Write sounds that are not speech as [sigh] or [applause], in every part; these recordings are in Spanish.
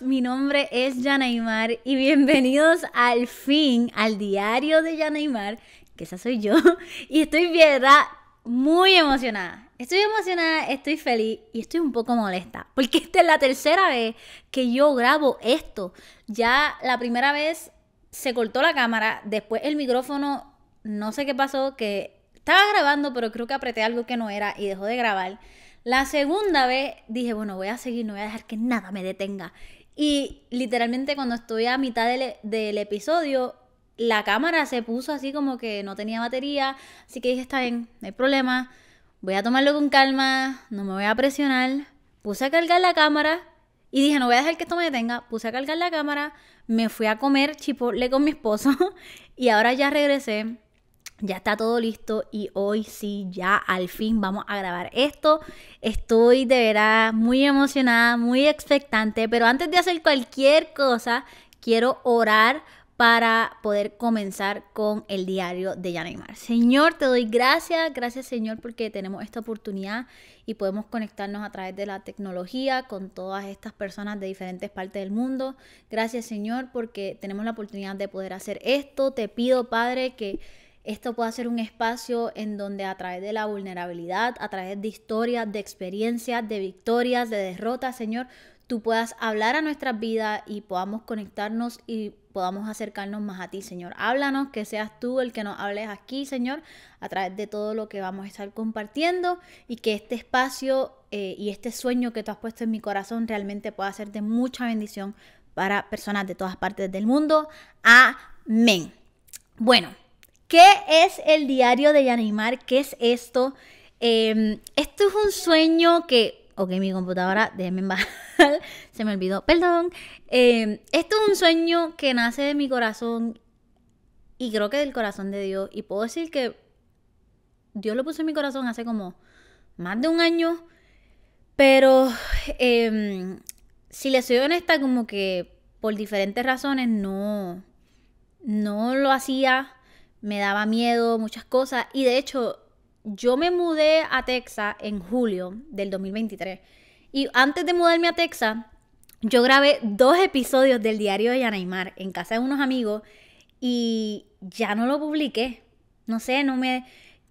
mi nombre es Yanaimar y bienvenidos al fin al diario de Yanaimar, que esa soy yo, [laughs] y estoy bien, muy emocionada. Estoy emocionada, estoy feliz y estoy un poco molesta, porque esta es la tercera vez que yo grabo esto. Ya la primera vez se cortó la cámara, después el micrófono, no sé qué pasó, que estaba grabando, pero creo que apreté algo que no era y dejó de grabar. La segunda vez dije, bueno, voy a seguir, no voy a dejar que nada me detenga. Y literalmente cuando estoy a mitad del, episodio, la cámara se puso así como que no tenía batería. Así que dije, está bien, no hay problema. Voy a tomarlo con calma, no me voy a presionar. Puse a cargar la cámara y dije, no voy a dejar que esto me detenga. Puse a cargar la cámara, me fui a comer chipotle con mi esposo [laughs] y ahora ya regresé ya está todo listo y hoy sí, ya al fin vamos a grabar esto. Estoy de verdad muy emocionada, muy expectante, pero antes de hacer cualquier cosa, quiero orar para poder comenzar con el diario de Yanaymar. Señor, te doy gracias, gracias Señor porque tenemos esta oportunidad y podemos conectarnos a través de la tecnología con todas estas personas de diferentes partes del mundo. Gracias Señor porque tenemos la oportunidad de poder hacer esto. Te pido Padre que esto puede ser un espacio en donde a través de la vulnerabilidad, a través de historias, de experiencias, de victorias, de derrotas, Señor, tú puedas hablar a nuestras vidas y podamos conectarnos y podamos acercarnos más a ti, Señor. Háblanos, que seas tú el que nos hables aquí, Señor, a través de todo lo que vamos a estar compartiendo y que este espacio eh, y este sueño que tú has puesto en mi corazón realmente pueda ser de mucha bendición para personas de todas partes del mundo. Amén. Bueno, ¿Qué es el diario de Yanimar? ¿Qué es esto? Em, esto es un sueño que... Ok, mi computadora, déjenme bajar. [laughs] Se me olvidó, perdón. Em, esto es un sueño que nace de mi corazón y creo que del corazón de Dios. Y puedo decir que Dios lo puso en mi corazón hace como más de un año. Pero em, si le soy honesta, como que por diferentes razones no, no lo hacía me daba miedo, muchas cosas. Y de hecho, yo me mudé a Texas en julio del 2023. Y antes de mudarme a Texas, yo grabé dos episodios del diario de Yanaimar en casa de unos amigos y ya no lo publiqué. No sé, no me,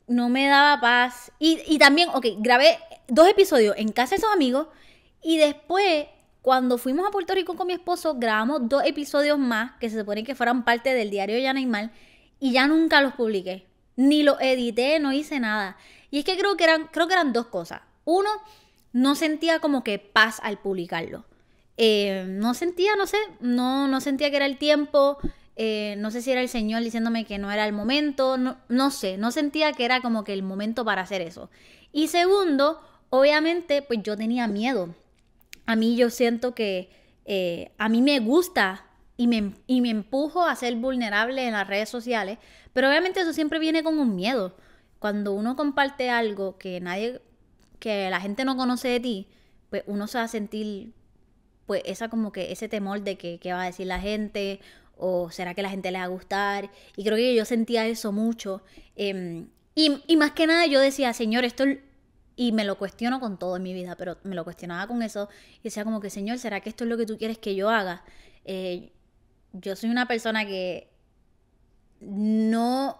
no me daba paz. Y, y también, ok, grabé dos episodios en casa de esos amigos y después, cuando fuimos a Puerto Rico con mi esposo, grabamos dos episodios más que se supone que fueran parte del diario de Yanaimar y ya nunca los publiqué. Ni los edité, no hice nada. Y es que creo que eran, creo que eran dos cosas. Uno, no sentía como que paz al publicarlo. Eh, no sentía, no sé, no, no sentía que era el tiempo. Eh, no sé si era el Señor diciéndome que no era el momento. No, no sé, no sentía que era como que el momento para hacer eso. Y segundo, obviamente, pues yo tenía miedo. A mí yo siento que eh, a mí me gusta y me, y me empujo a ser vulnerable en las redes sociales, pero obviamente eso siempre viene con un miedo. Cuando uno comparte algo que nadie, que la gente no conoce de ti, pues uno se va a sentir, pues esa como que ese temor de que qué va a decir la gente, o será que la gente le va a gustar, y creo que yo sentía eso mucho. Em, y, más que nada yo decía, Señor, esto y me lo cuestiono con todo en mi vida, pero me lo cuestionaba con eso y decía como que, Señor, ¿será que esto es lo que tú quieres que yo haga? Eh, yo soy una persona que no,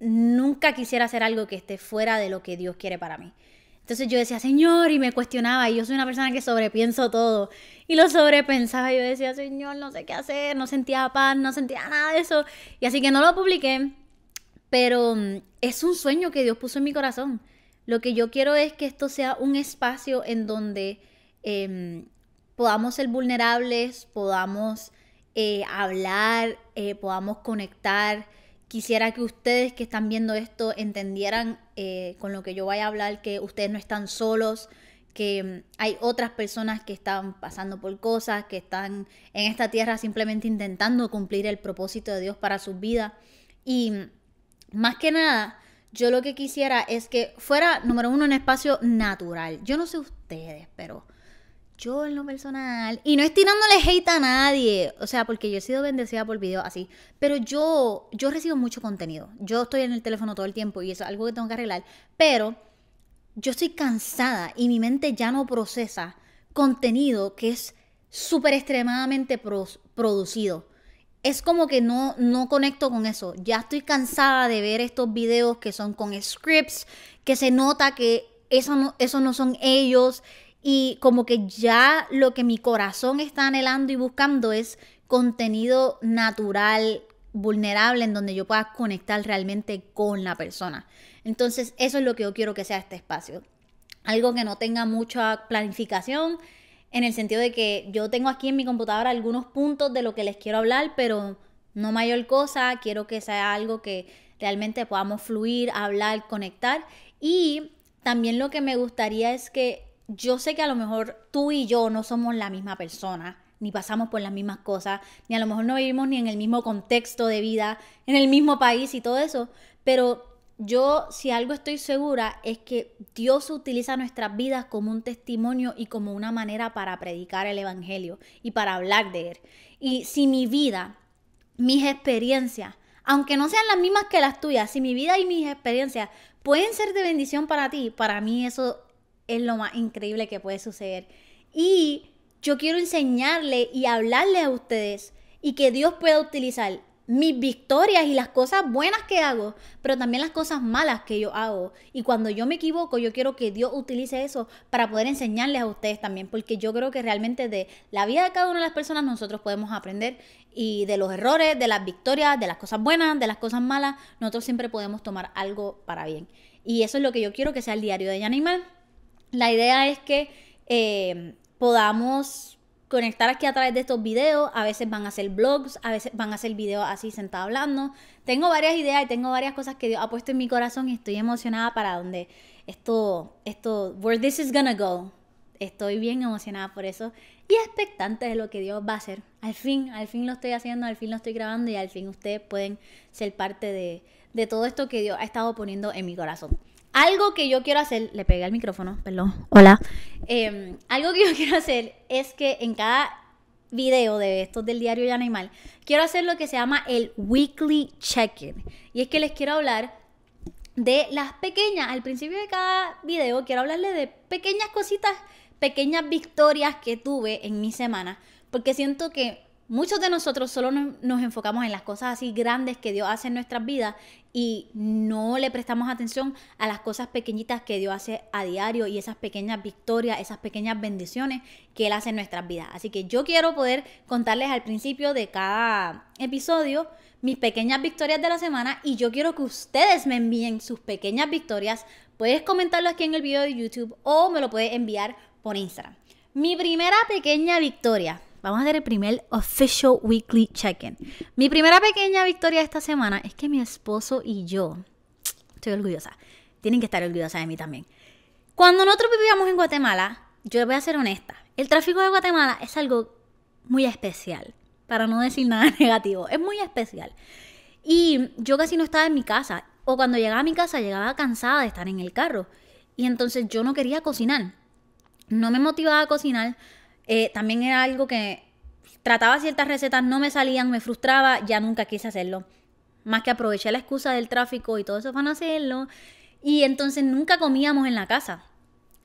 nunca quisiera hacer algo que esté fuera de lo que Dios quiere para mí. Entonces yo decía, Señor, y me cuestionaba, y yo soy una persona que sobrepienso todo, y lo sobrepensaba, y yo decía, Señor, no sé qué hacer, no sentía paz, no sentía nada de eso, y así que no lo publiqué, pero mm, es un sueño que Dios puso en mi corazón. Lo que yo quiero es que esto sea un espacio en donde em, podamos ser vulnerables, podamos eh, hablar, eh, podamos conectar. Quisiera que ustedes que están viendo esto entendieran eh, con lo que yo voy a hablar que ustedes no están solos, que mm, hay otras personas que están pasando por cosas, que están en esta tierra simplemente intentando cumplir el propósito de Dios para sus vidas. Y mm, más que nada, yo lo que quisiera es que fuera, número uno, un espacio natural. Yo no sé ustedes, pero yo en lo personal, y no es tirándole hate a nadie, o sea, porque yo he sido bendecida por videos así, pero yo, yo recibo mucho contenido. Yo estoy en el teléfono todo el tiempo y eso es algo que tengo que arreglar, pero yo estoy cansada y mi mente ya no procesa contenido que es súper extremadamente producido. Es como que no, no conecto con eso. Ya estoy cansada de ver estos videos que son con scripts, que se nota que eso no, eso no son ellos. Y como que ya lo que mi corazón está anhelando y buscando es contenido natural, vulnerable, en donde yo pueda conectar realmente con la persona. Entonces, eso es lo que yo quiero que sea este espacio. Algo que no tenga mucha planificación, en el sentido de que yo tengo aquí en mi computadora algunos puntos de lo que les quiero hablar, pero no mayor cosa, quiero que sea algo que realmente podamos fluir, hablar, conectar. Y también lo que me gustaría es que yo sé que a lo mejor tú y yo no somos la misma persona, ni pasamos por las mismas cosas, ni a lo mejor no vivimos ni en el mismo contexto de vida, en el mismo país y todo eso, pero yo si algo estoy segura es que Dios utiliza nuestras vidas como un testimonio y como una manera para predicar el Evangelio y para hablar de Él. Y si mi vida, mis experiencias, aunque no sean las mismas que las tuyas, si mi vida y mis experiencias pueden ser de bendición para ti, para mí eso es lo más increíble que puede suceder. Y yo quiero enseñarle y hablarle a ustedes y que Dios pueda utilizar mis victorias y las cosas buenas que hago, pero también las cosas malas que yo hago. Y cuando yo me equivoco, yo quiero que Dios utilice eso para poder enseñarles a ustedes también, porque yo creo que realmente de la vida de cada una de las personas nosotros podemos aprender y de los errores, de las victorias, de las cosas buenas, de las cosas malas, nosotros siempre podemos tomar algo para bien. Y eso es lo que yo quiero que sea el diario de Animal. La idea es que eh, podamos conectar aquí a través de estos videos. A veces van a ser blogs, a veces van a ser videos así sentado hablando. Tengo varias ideas y tengo varias cosas que Dios ha puesto en mi corazón y estoy emocionada para donde esto, esto, where this is gonna go. Estoy bien emocionada por eso y expectante de lo que Dios va a hacer. Al fin, al fin lo estoy haciendo, al fin lo estoy grabando y al fin ustedes pueden ser parte de, de todo esto que Dios ha estado poniendo en mi corazón. Algo que yo quiero hacer, le pegué al micrófono, perdón, hola. Em, algo que yo [laughs] quiero hacer es que en cada video de estos del diario Ya Animal, quiero hacer lo que se llama el weekly check-in. Y es que les quiero hablar de las pequeñas, al principio de cada video quiero hablarles de pequeñas cositas, pequeñas victorias que tuve en mi semana, porque siento que Muchos de nosotros solo nos, enfocamos en las cosas así grandes que Dios hace en nuestras vidas y no le prestamos atención a las cosas pequeñitas que Dios hace a diario y esas pequeñas victorias, esas pequeñas bendiciones que Él hace en nuestras vidas. Así que yo quiero poder contarles al principio de cada episodio mis pequeñas victorias de la semana y yo quiero que ustedes me envíen sus pequeñas victorias. Puedes comentarlo aquí en el video de YouTube o me lo puedes enviar por Instagram. Mi primera pequeña victoria Vamos a hacer el primer official weekly check-in. Mi primera pequeña victoria esta semana es que mi esposo y yo, estoy orgullosa, tienen que estar orgullosas de mí también. Cuando nosotros vivíamos en Guatemala, yo voy a ser honesta, el tráfico de Guatemala es algo muy especial, para no decir nada [laughs] negativo, es muy especial. Y yo casi no estaba en mi casa, o cuando llegaba a mi casa llegaba cansada de estar en el carro. Y entonces yo no quería cocinar. No me motivaba a cocinar eh, también era algo que trataba ciertas recetas, no me salían, me frustraba, ya nunca quise hacerlo. Más que aproveché la excusa del tráfico y todo eso para hacerlo. Y entonces nunca comíamos en la casa.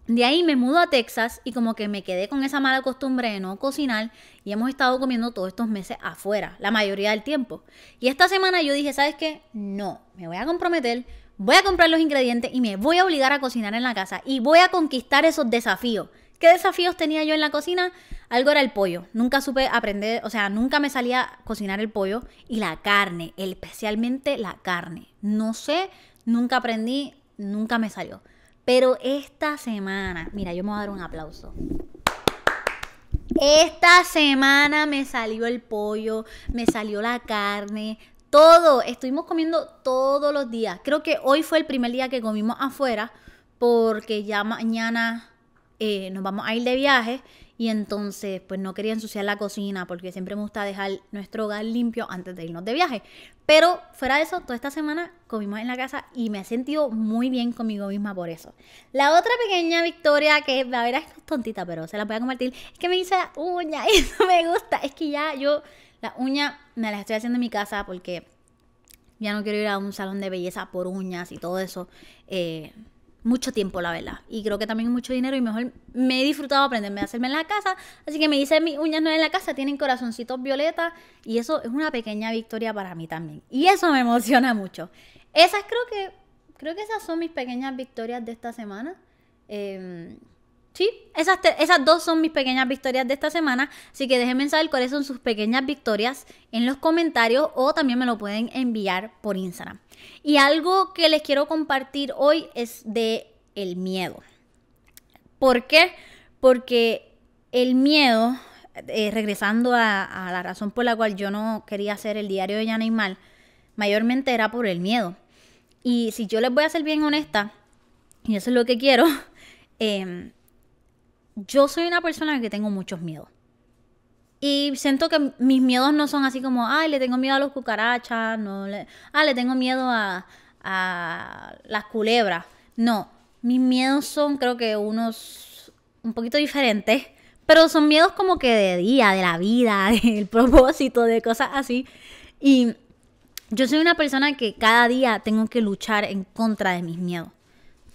De ahí me mudo a Texas y como que me quedé con esa mala costumbre de no cocinar y hemos estado comiendo todos estos meses afuera, la mayoría del tiempo. Y esta semana yo dije, ¿sabes qué? No, me voy a comprometer, voy a comprar los ingredientes y me voy a obligar a cocinar en la casa y voy a conquistar esos desafíos. ¿Qué desafíos tenía yo en la cocina? Algo era el pollo. Nunca supe aprender, o sea, nunca me salía cocinar el pollo y la carne, especialmente la carne. No sé, nunca aprendí, nunca me salió. Pero esta semana, mira, yo me voy a dar un aplauso. Esta semana me salió el pollo, me salió la carne, todo. Estuvimos comiendo todos los días. Creo que hoy fue el primer día que comimos afuera porque ya mañana eh, nos vamos a ir de viaje y entonces pues no quería ensuciar la cocina porque siempre me gusta dejar nuestro hogar limpio antes de irnos de viaje. Pero fuera de eso, toda esta semana comimos en la casa y me he sentido muy bien conmigo misma por eso. La otra pequeña victoria que la verdad es tontita, pero se la voy a compartir, es que me hice la uña [laughs] y eso me gusta. Es que ya yo la uña me las estoy haciendo en mi casa porque ya no quiero ir a un salón de belleza por uñas y todo eso. Eh, mucho tiempo, la verdad. Y creo que también mucho dinero y mejor me he disfrutado aprenderme a hacerme en la casa. Así que me hice mis uñas nuevas en la casa, tienen corazoncitos violetas y eso es una pequeña victoria para mí también. Y eso me emociona mucho. Esas creo que, creo que esas son mis pequeñas victorias de esta semana. Em, sí, esas, esas dos son mis pequeñas victorias de esta semana. Así que déjenme saber cuáles son sus pequeñas victorias en los comentarios o también me lo pueden enviar por Instagram. Y algo que les quiero compartir hoy es de el miedo. ¿Por qué? Porque el miedo, eh, regresando a, la razón por la cual yo no quería hacer el diario de Yana Mal, mayormente era por el miedo. Y si yo les voy a ser bien honesta, y eso es lo que quiero, [laughs] em, yo soy una persona que tengo muchos miedos. Y siento que mis miedos no son así como, ay, le tengo miedo a los cucarachas, no le, ah, le tengo miedo a, a las culebras. No, mis miedos son creo que unos un poquito diferentes, pero son miedos como que de día, de la vida, [laughs] del propósito, de cosas así. Y yo soy una persona que cada día tengo que luchar en contra de mis miedos.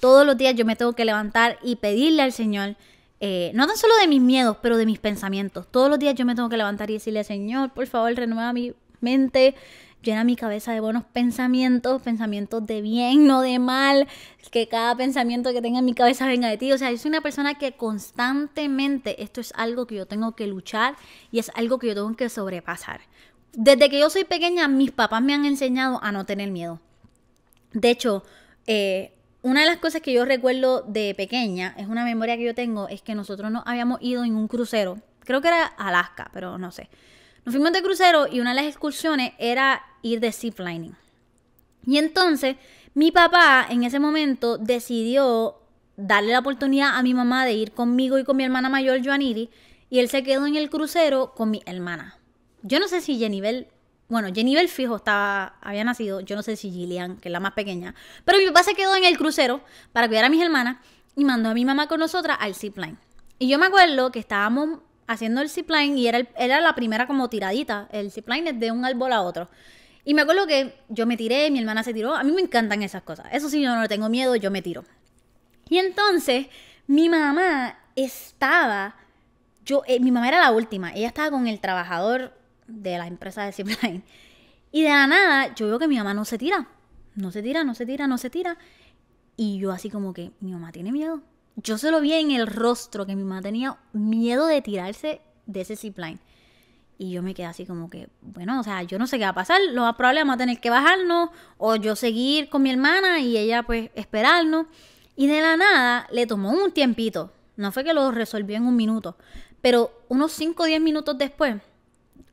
Todos los días yo me tengo que levantar y pedirle al Señor eh, no tan solo de mis miedos, pero de mis pensamientos. Todos los días yo me tengo que levantar y decirle, Señor, por favor, renueva mi mente, llena mi cabeza de buenos pensamientos, pensamientos de bien, no de mal, que cada pensamiento que tenga en mi cabeza venga de ti. O sea, yo soy una persona que constantemente esto es algo que yo tengo que luchar y es algo que yo tengo que sobrepasar. Desde que yo soy pequeña, mis papás me han enseñado a no tener miedo. De hecho, eh, una de las cosas que yo recuerdo de pequeña, es una memoria que yo tengo, es que nosotros nos habíamos ido en un crucero. Creo que era Alaska, pero no sé. Nos fuimos de crucero y una de las excursiones era ir de ziplining. Y entonces mi papá en ese momento decidió darle la oportunidad a mi mamá de ir conmigo y con mi hermana mayor, Joaniri, y él se quedó en el crucero con mi hermana. Yo no sé si Jennifer bueno, Jenny fijo estaba, había nacido, yo no sé si Gillian, que es la más pequeña, pero mi papá se quedó en el crucero para cuidar a mis hermanas y mandó a mi mamá con nosotras al zipline. Y yo me acuerdo que estábamos haciendo el zipline y era, era la primera como tiradita, el zipline es de un árbol a otro. Y me acuerdo que yo me tiré, mi hermana se tiró, a mí me encantan esas cosas, eso sí, yo no tengo miedo, yo me tiro. Y entonces mi mamá estaba, yo, eh, mi mamá era la última, ella estaba con el trabajador de la empresa de Zipline. Y de la nada, yo veo que mi mamá no se tira. No se tira, no se tira, no se tira. Y yo así como que, mi mamá tiene miedo. Yo se lo vi en el rostro que mi mamá tenía miedo de tirarse de ese zipline. Y yo me quedé así como que, bueno, o sea, yo no sé qué va a pasar. Lo más probable vamos a tener que bajarnos o yo seguir con mi hermana y ella pues esperarnos. Y de la nada le tomó un tiempito. No fue que lo resolvió en un minuto. Pero unos 5 o 10 minutos después,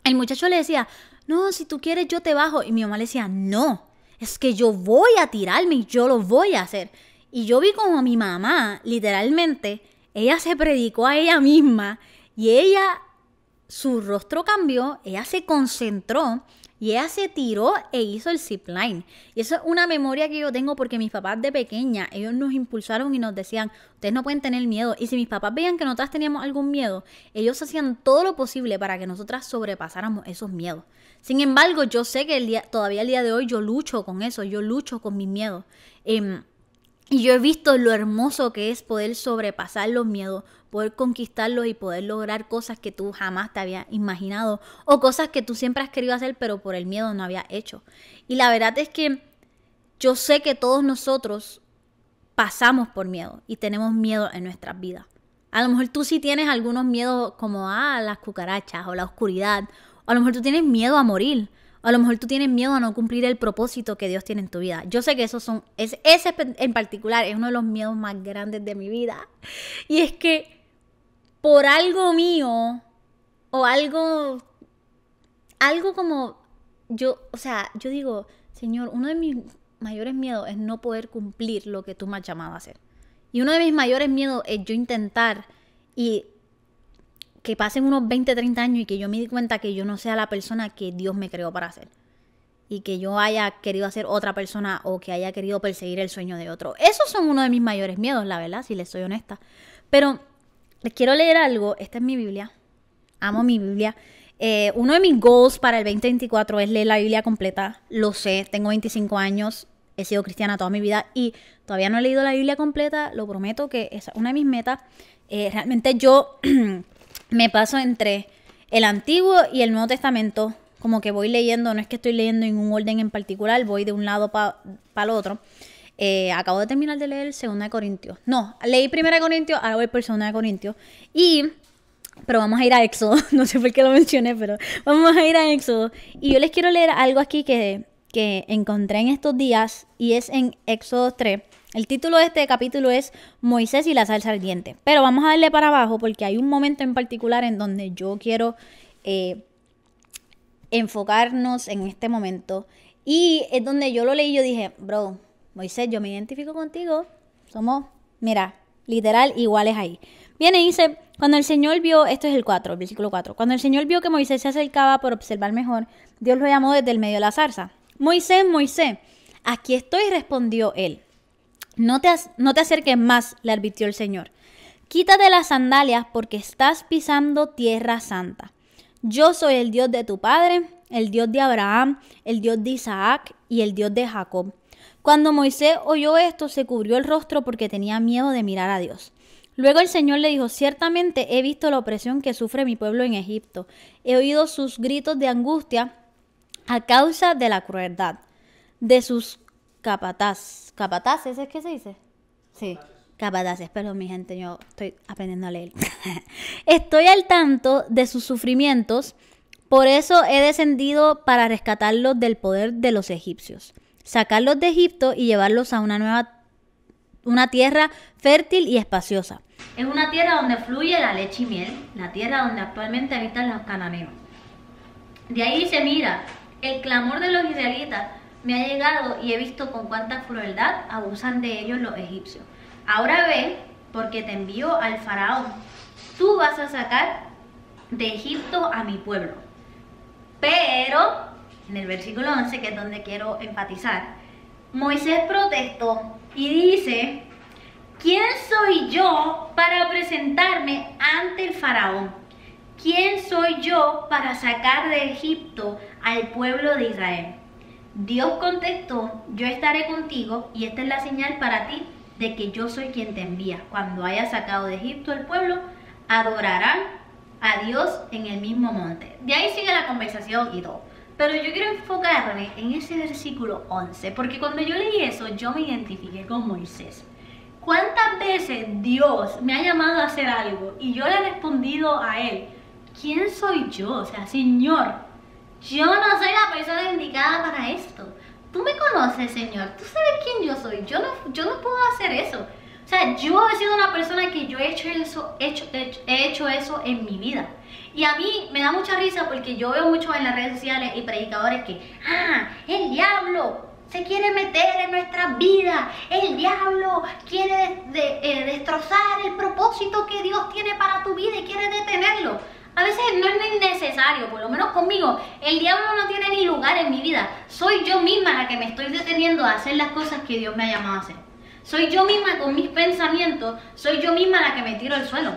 el muchacho le decía, no, si tú quieres yo te bajo. Y mi mamá le decía, no, es que yo voy a tirarme y yo lo voy a hacer. Y yo vi como mi mamá, literalmente, ella se predicó a ella misma y ella, su rostro cambió, ella se concentró y ella se tiró e hizo el zipline. Y eso es una memoria que yo tengo porque mis papás de pequeña, ellos nos impulsaron y nos decían, ustedes no pueden tener miedo. Y si mis papás veían que nosotras teníamos algún miedo, ellos hacían todo lo posible para que nosotras sobrepasáramos esos miedos. Sin embargo, yo sé que el día, todavía el día de hoy yo lucho con eso, yo lucho con mis miedos. Em, y yo he visto lo hermoso que es poder sobrepasar los miedos, poder conquistarlos y poder lograr cosas que tú jamás te habías imaginado o cosas que tú siempre has querido hacer pero por el miedo no había hecho. Y la verdad es que yo sé que todos nosotros pasamos por miedo y tenemos miedo en nuestras vidas. A lo mejor tú sí tienes algunos miedos como a ah, las cucarachas o la oscuridad, o a lo mejor tú tienes miedo a morir, a lo mejor tú tienes miedo a no cumplir el propósito que Dios tiene en tu vida. Yo sé que esos son, es, ese en particular es uno de los miedos más grandes de mi vida. Y es que por algo mío o algo, algo como yo, o sea, yo digo, Señor, uno de mis mayores miedos es no poder cumplir lo que tú me has llamado a hacer. Y uno de mis mayores miedos es yo intentar y que pasen unos 20, 30 años y que yo me di cuenta que yo no sea la persona que Dios me creó para ser. Y que yo haya querido hacer otra persona o que haya querido perseguir el sueño de otro. Esos son uno de mis mayores miedos, la verdad, si les soy honesta. Pero les quiero leer algo. Esta es mi Biblia. Amo mi Biblia. Eh, uno de mis goals para el 2024 es leer la Biblia completa. Lo sé, tengo 25 años. he sido cristiana toda mi vida y todavía no he leído la Biblia completa, lo prometo que es una de mis metas. Eh, realmente yo [clears throat] me paso entre el Antiguo y el Nuevo Testamento, como que voy leyendo, no es que estoy leyendo en un orden en particular, voy de un lado para el otro. Eh, acabo de terminar de leer 2 Corintios. No, leí 1 Corintios, ahora voy por 2 Corintios. Y, pero vamos a ir a Éxodo, [laughs] no sé por qué lo mencioné, pero vamos a ir a Éxodo. Y yo les quiero leer algo aquí que, que encontré en estos días y es en Éxodo 3. El título de este capítulo es Moisés y la salsa ardiente. Pero vamos a darle para abajo porque hay un momento en particular en donde yo quiero eh, enfocarnos en este momento. Y es donde yo lo leí y yo dije, bro, Moisés, yo me identifico contigo. Somos, mira, literal iguales ahí. Viene y dice, cuando el Señor vio, esto es el 4, el versículo 4, cuando el Señor vio que Moisés se acercaba por observar mejor, Dios lo llamó desde el medio de la zarza. Moisés, Moisés, aquí estoy, respondió él. No te, no te acerques más, le advirtió el Señor. Quítate las sandalias porque estás pisando tierra santa. Yo soy el Dios de tu padre, el Dios de Abraham, el Dios de Isaac y el Dios de Jacob. Cuando Moisés oyó esto, se cubrió el rostro porque tenía miedo de mirar a Dios. Luego el Señor le dijo, ciertamente he visto la opresión que sufre mi pueblo en Egipto. He oído sus gritos de angustia a causa de la crueldad de sus capataz. ¿Capataces es que se dice? Sí, capataces. Perdón, mi gente, yo estoy aprendiendo a leer. [laughs] estoy al tanto de sus sufrimientos, por eso he descendido para rescatarlos del poder de los egipcios sacarlos de Egipto y llevarlos a una nueva una tierra fértil y espaciosa. Es una tierra donde fluye la leche y miel, la tierra donde actualmente habitan los cananeos. De ahí se mira, el clamor de los israelitas me ha llegado y he visto con cuánta crueldad abusan de ellos los egipcios. Ahora ve, porque te envío al faraón, tú vas a sacar de Egipto a mi pueblo. Pero en el versículo 11, que es donde quiero enfatizar, Moisés protestó y dice, ¿quién soy yo para presentarme ante el faraón? ¿Quién soy yo para sacar de Egipto al pueblo de Israel? Dios contestó, yo estaré contigo y esta es la señal para ti de que yo soy quien te envía. Cuando haya sacado de Egipto al pueblo, adorarán a Dios en el mismo monte. De ahí sigue la conversación y todo. Pero yo quiero enfocarme en ese versículo 11, porque cuando yo leí eso, yo me identifiqué con Moisés. ¿Cuántas veces Dios me ha llamado a hacer algo y yo le he respondido a Él? ¿Quién soy yo? O sea, Señor, yo no soy la persona indicada para esto. Tú me conoces, Señor. Tú sabes quién yo soy. Yo no, yo no puedo hacer eso. O sea, yo he sido una persona que yo he hecho eso, hecho, he hecho eso en mi vida. Y a mí me da mucha risa porque yo veo mucho en las redes sociales y predicadores que, ah, el diablo se quiere meter en nuestra vida, el diablo quiere eh, destrozar el propósito que Dios tiene para tu vida y quiere detenerlo. A veces no es necesario, por lo menos conmigo, el diablo no tiene ni lugar en mi vida. Soy yo misma la que me estoy deteniendo a hacer las cosas que Dios me ha llamado a hacer. Soy yo misma con mis pensamientos, soy yo misma la que me tiro al suelo.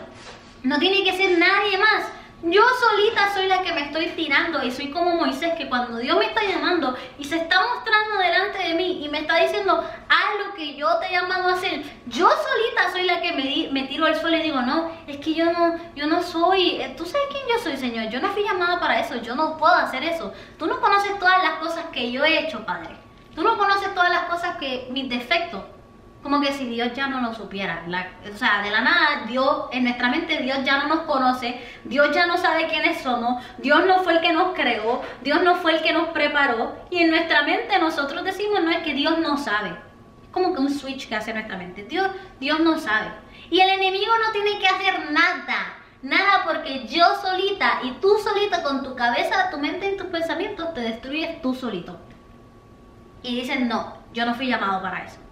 No tiene que ser nadie más. Yo solita soy la que me estoy tirando y soy como Moisés que cuando Dios me está llamando y se está mostrando delante de mí y me está diciendo haz lo que yo te he llamado a hacer, yo solita soy la que me, me tiro al suelo y digo no, es que yo no, yo no soy, eh, tú sabes quién yo soy Señor, yo no fui llamada para eso, yo no puedo hacer eso, tú no conoces todas las cosas que yo he hecho Padre, tú no conoces todas las cosas que, mis defectos, como que si Dios ya no lo supiera. o sea, de la nada, Dios, en nuestra mente Dios ya no nos conoce, Dios ya no sabe quiénes somos, Dios no fue el que nos creó, Dios no fue el que nos preparó. Y en nuestra mente nosotros decimos, no es que Dios no sabe. Es como que un switch que hace nuestra mente. Dios, Dios no sabe. Y el enemigo no tiene que hacer nada. Nada porque yo solita y tú solita con tu cabeza, tu mente y tus pensamientos te destruyes tú solito. Y dicen, no, yo no fui llamado para eso.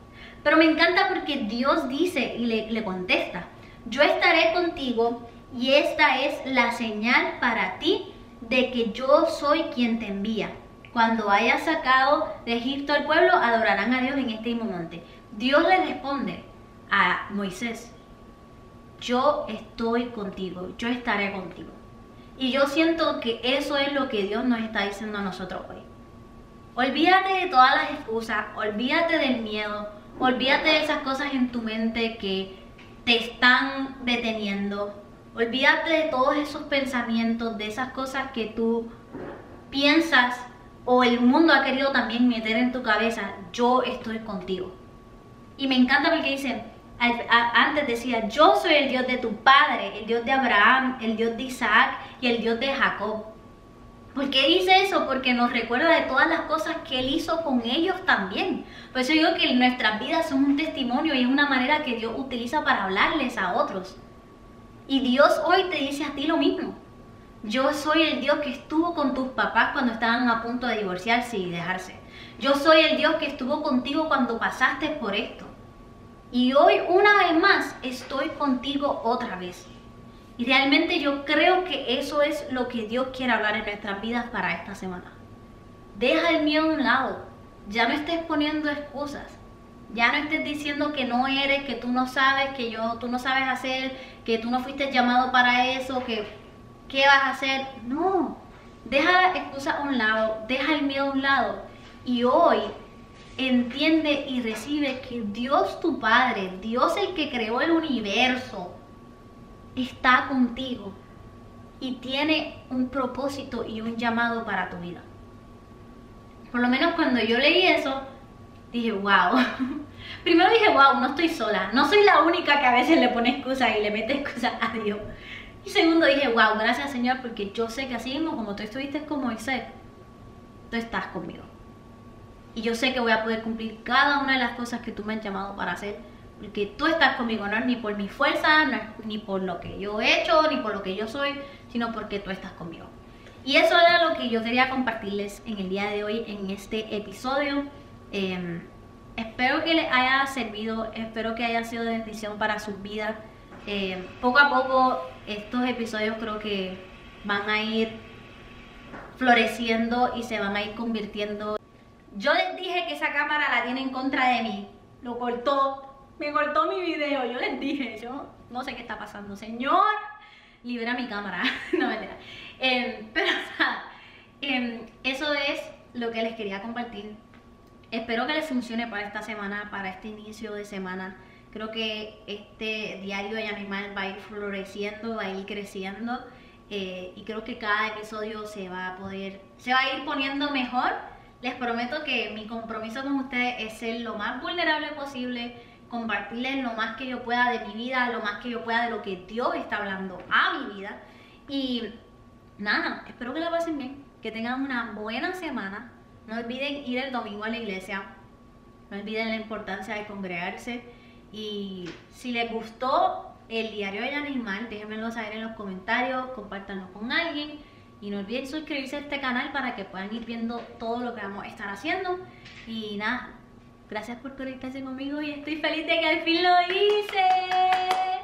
Pero me encanta porque Dios dice y le, contesta, yo estaré contigo y esta es la señal para ti de que yo soy quien te envía. Cuando hayas sacado de Egipto al pueblo, adorarán a Dios en este monte. Dios le responde a Moisés, yo estoy contigo, yo estaré contigo. Y yo siento que eso es lo que Dios nos está diciendo a nosotros hoy. Olvídate de todas las excusas, olvídate del miedo, olvídate de esas cosas en tu mente que te están deteniendo. Olvídate de todos esos pensamientos, de esas cosas que tú piensas o el mundo ha querido también meter en tu cabeza. Yo estoy contigo. Y me encanta porque dice, antes decía, yo soy el Dios de tu padre, el Dios de Abraham, el Dios de Isaac y el Dios de Jacob. ¿Por qué dice eso? Porque nos recuerda de todas las cosas que Él hizo con ellos también. Por eso digo que nuestras vidas son un testimonio y es una manera que Dios utiliza para hablarles a otros. Y Dios hoy te dice a ti lo mismo. Yo soy el Dios que estuvo con tus papás cuando estaban a punto de divorciarse y dejarse. Yo soy el Dios que estuvo contigo cuando pasaste por esto. Y hoy una vez más estoy contigo otra vez. Y realmente yo creo que eso es lo que Dios quiere hablar en nuestras vidas para esta semana. Deja el miedo a un lado. Ya no estés poniendo excusas. Ya no estés diciendo que no eres, que tú no sabes, que yo, tú no sabes hacer, que tú no fuiste llamado para eso, que qué vas a hacer. No. Deja la excusa a un lado, deja el miedo a un lado. Y hoy entiende y recibe que Dios tu Padre, Dios el que creó el universo, está contigo y tiene un propósito y un llamado para tu vida. Por lo menos cuando yo leí eso, dije, wow. [laughs] Primero dije, wow, no estoy sola. No soy la única que a veces le pone excusas y le mete excusas a Dios. Y segundo dije, wow, gracias Señor, porque yo sé que así mismo como tú estuviste con Moisés, tú estás conmigo. Y yo sé que voy a poder cumplir cada una de las cosas que tú me has llamado para hacer porque tú estás conmigo, no es ni por mi fuerza, no ni por lo que yo he hecho, ni por lo que yo soy, sino porque tú estás conmigo. Y eso era lo que yo quería compartirles en el día de hoy, en este episodio. Em, espero que les haya servido, espero que haya sido de bendición para sus vidas. Em, poco a poco estos episodios creo que van a ir floreciendo y se van a ir convirtiendo. Yo les dije que esa cámara la tiene en contra de mí, lo cortó, me cortó mi video. Yo les dije, yo no sé qué está pasando. Señor, libera mi cámara. [laughs] no, mentira. Eh, pero, eh, eso es lo que les quería compartir. Espero que les funcione para esta semana, para este inicio de semana. Creo que este diario de Animal va a ir floreciendo, va a ir creciendo. Eh, y creo que cada episodio se va a poder, se va a ir poniendo mejor. Les prometo que mi compromiso con ustedes es ser lo más vulnerable posible, compartirles lo más que yo pueda de mi vida, lo más que yo pueda de lo que Dios está hablando a mi vida. Y nada, espero que la pasen bien, que tengan una buena semana. No olviden ir el domingo a la iglesia. No olviden la importancia de congregarse. Y si les gustó el diario de Animal, déjenmelo saber en los comentarios, compártanlo con alguien. Y no olviden suscribirse a este canal para que puedan ir viendo todo lo que vamos a estar haciendo. Y nada, Gracias por conectarse conmigo y estoy feliz de que al fin lo hice.